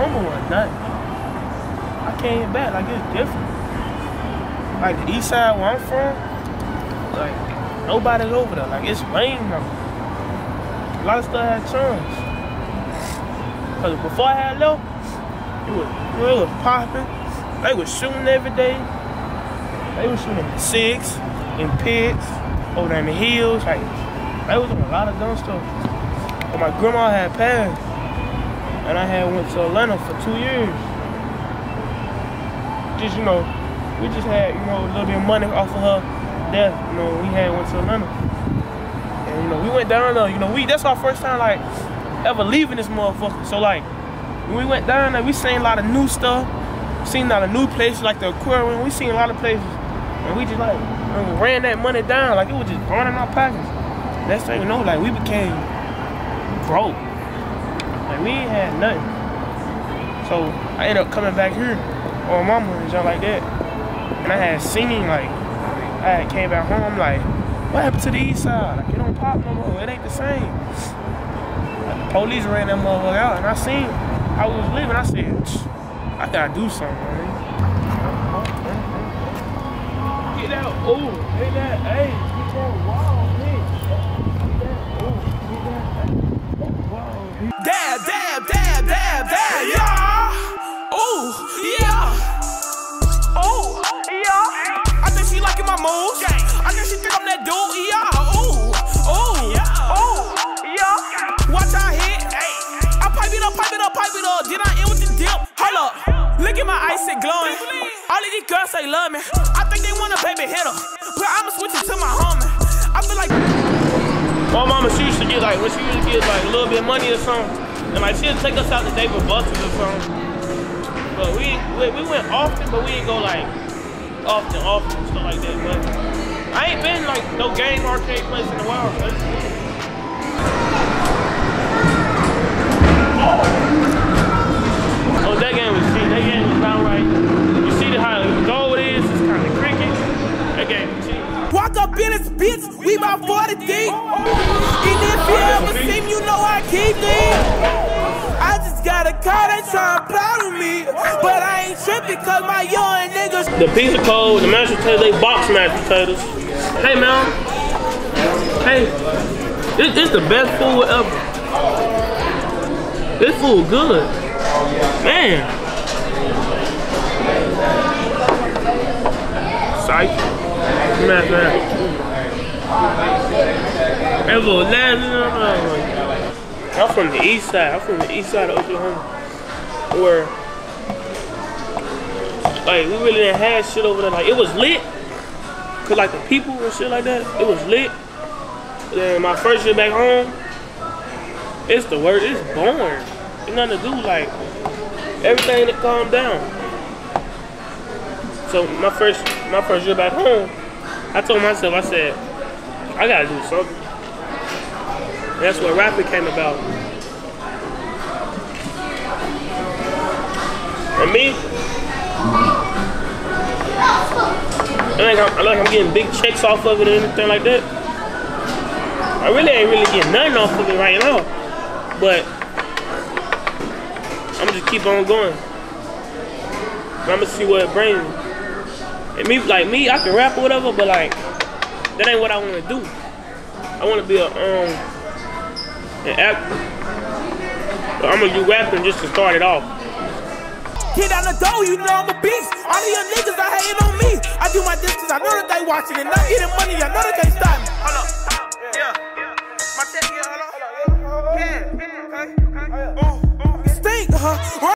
Oklahoma was nothing. I came back like it's different. Like the east side where I'm from, like nobody's over there. Like it's lame now. A lot of stuff had changed. Cause before I had left, it was it was popping. They was shooting every day. They was shooting in six, in pits, over there in the hills. Like they was doing a lot of dumb stuff. But my grandma had passed, and I had went to Atlanta for two years. Just you know, we just had you know a little bit of money off of her death. You know, we had went to Atlanta, and you know we went down there. You know, we that's our first time like ever leaving this motherfucker. So like when we went down there, we seen a lot of new stuff, seen a lot of new places like the aquarium. We seen a lot of places, and we just like ran that money down like it was just in our pockets. Next thing you know, like we became broke. Like we ain't had nothing. So I ended up coming back here on mama and stuff like that. And I had singing like I had came back home like, what happened to the east side? Like it don't pop no more. It ain't the same. Like, the police ran that motherfucker out and I seen I was living. I said, I gotta do something, man. Get out. Oh, hey that, hey, that wall, Dab, dab, dab, dab, dab, yeah. Ooh, yeah. Ooh, yeah. I think she liking my moves. I think she think I'm that dude, yeah. Ooh, ooh, ooh, yeah. Watch I hit. I pipe it up, pipe it up, pipe it up. Then I end with the dip. Hold up. Look at my ice it glowing. All of these girls say love me. I think they want a baby hitter. But I'ma switch My mama, she used to get like, when she used to get like a little bit of money or something, and like she'd take us out to Dave & Buster's or something. But we, we we went often, but we didn't go like often, often stuff like that. But I ain't been like no game arcade place in a while. Oh, about 40 deep. And if you ever see me, you know I keep it. I just got a car that try to battle me. But I ain't tripping cause my young niggas. The pizza code, the mashed potatoes, they box mashed potatoes. Hey man. Hey. This, this the best food ever. This food good. Man. Psych. Man, man. I'm from the east side. I'm from the east side of Oklahoma. Where like we really didn't have shit over there. Like it was lit. Cause like the people and shit like that, it was lit. Then my first year back home, it's the word, it's boring. Ain't nothing to do, like everything that calmed down. So my first my first year back home, I told myself, I said, I gotta do something. And that's where rapping came about. And me, I like I'm, I like I'm getting big checks off of it or anything like that. I really ain't really getting nothing off of it right now. But I'm just keep on going. And I'm gonna see what it brings me. And me like me, I can rap or whatever, but like that ain't what I wanna do. I wanna be a um I'm gonna do rapping just to start it off. Hit down the door, you know I'm a beast. All of your niggas are hating on me. I do my distance, I know that they watching and I'm getting money, I know that they stop me.